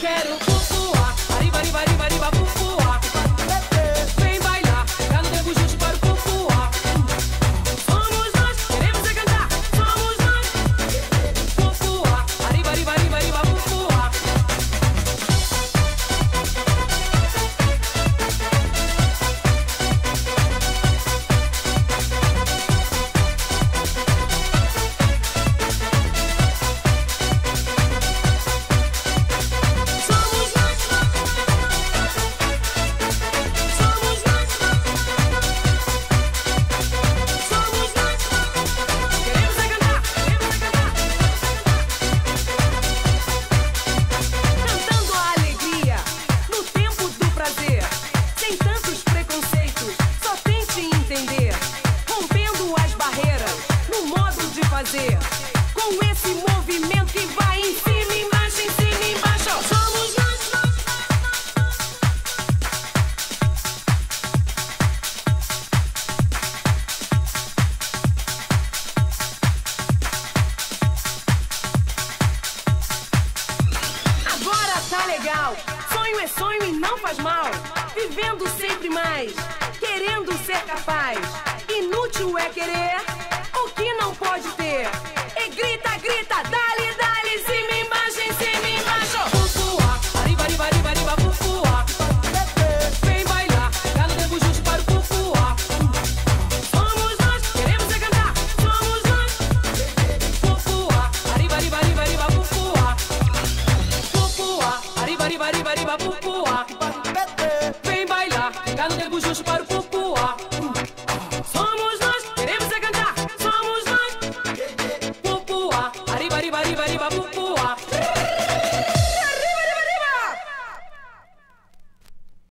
quero flutuar. arriba, arriba, arriba. legal. Sonho é sonho e não faz mal. Vivendo sempre mais, querendo ser capaz. Inútil é querer Vem bailar, dá no tempo justo para o.